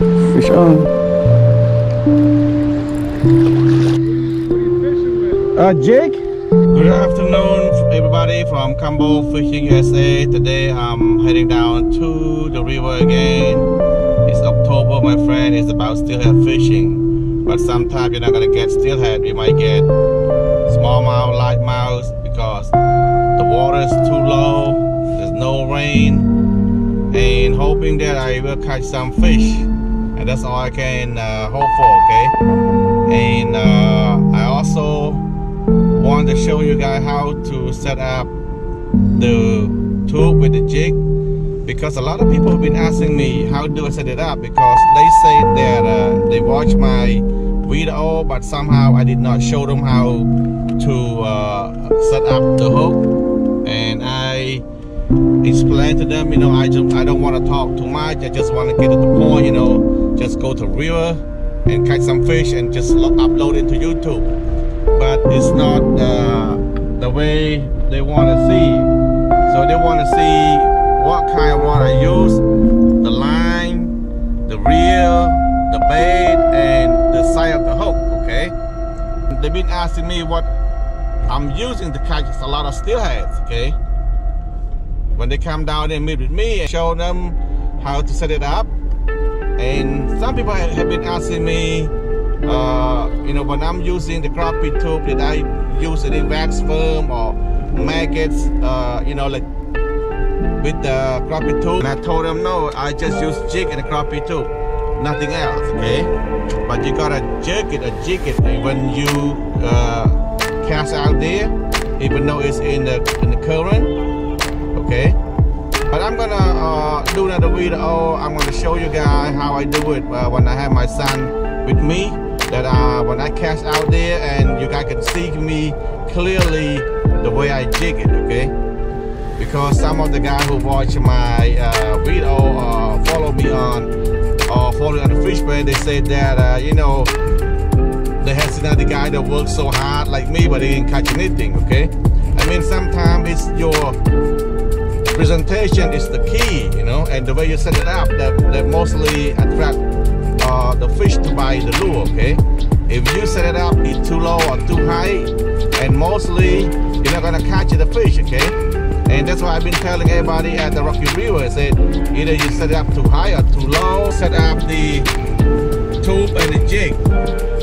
Fish on. Uh, Jake? Good afternoon, everybody from Kumbo Fishing USA. Today I'm heading down to the river again. It's October, my friend. It's about steelhead fishing. But sometimes you're not gonna get steelhead. You might get smallmouth, largemouth because the water is too low. There's no rain, and hoping that I will catch some fish. And that's all I can uh, hope for. Okay. And uh, I also want to show you guys how to set up the tube with the jig because a lot of people have been asking me how do I set it up because they say that uh, they watch my video but somehow I did not show them how to uh, set up the hook and I explained to them you know I just I don't want to talk too much I just want to get to the point you know just go to river and catch some fish and just upload it to YouTube but it's not uh, the way they want to see. So they want to see what kind of rod I use, the line, the reel, the bait, and the size of the hook, okay? They've been asking me what I'm using to catch a lot of steelheads, okay? When they come down and meet with me and show them how to set it up. And some people have been asking me uh, you know, when I'm using the crappie tube, did I use in Waxworm or maggots, uh, you know, like with the crappie tube? And I told them, no, I just use jig and a crappie tube, nothing else, okay? But you gotta jerk it or jig it when you uh, cast out there, even though it's in the, in the current, video. I'm gonna show you guys how I do it uh, when I have my son with me that uh, when I cast out there and you guys can see me clearly the way I jig it, okay? Because some of the guys who watch my uh, video or uh, follow me on or follow on the fish bed, they say that, uh, you know, they have another guy that works so hard like me, but they didn't catch anything, okay? I mean, sometimes it's your presentation is the key, you know, and the way you set it up that, that mostly attract uh, the fish to buy the lure, okay? If you set it up it's too low or too high, and mostly you're not gonna catch the fish, okay? And that's why I've been telling everybody at the Rocky River, I said, either you set it up too high or too low, set up the tube and the jig.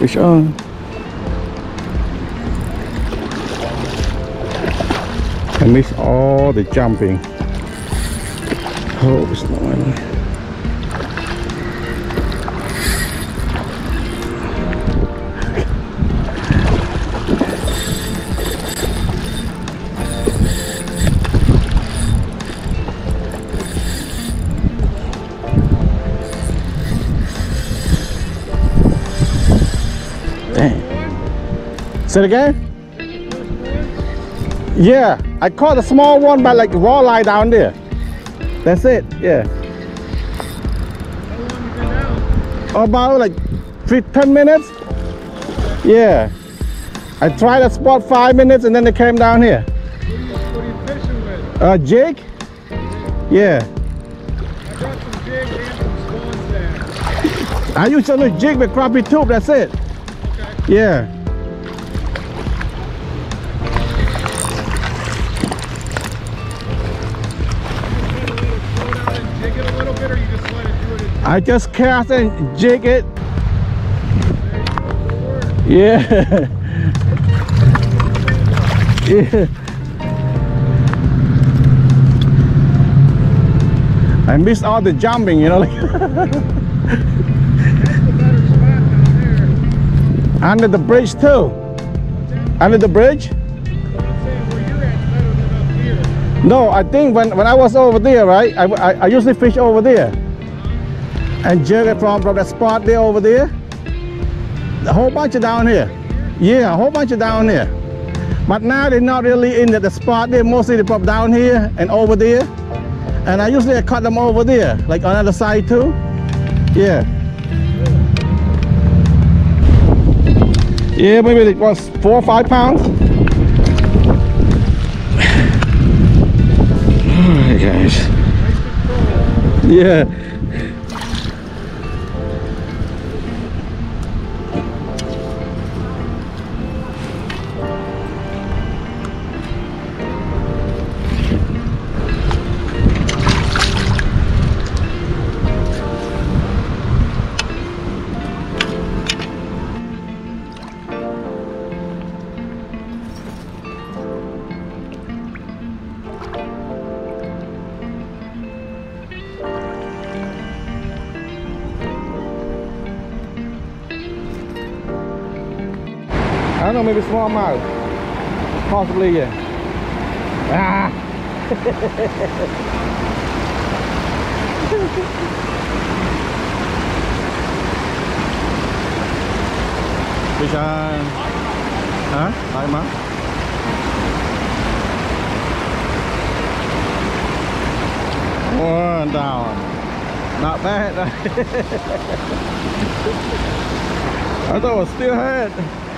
Fish on. I miss all the jumping. Oh, it's not Say it again? Yeah, I caught a small one by like raw walleye down there. That's it, yeah. About like three, 10 minutes? Yeah. I tried a spot five minutes and then they came down here. Uh, Jake? Yeah. I some some use only jig with crappie tube, that's it. Okay. Yeah. I just cast and jig it. Yeah. yeah. I missed all the jumping, you know, under the bridge too. Under the bridge? No, I think when, when I was over there, right, I, I, I usually fish over there and jerk it from, from that spot there over there. A whole bunch of down here. Yeah, a whole bunch of down here. But now they're not really in the, the spot there. Mostly they pop down here and over there. And I usually cut them over there, like on the other side too. Yeah. Yeah, maybe it was four or five pounds. Alright guys. Yeah. I don't know, maybe smallmouth. Possibly, yeah. Ah! Fish on. Huh? Like ma? One down. Not bad. I thought it was steelhead.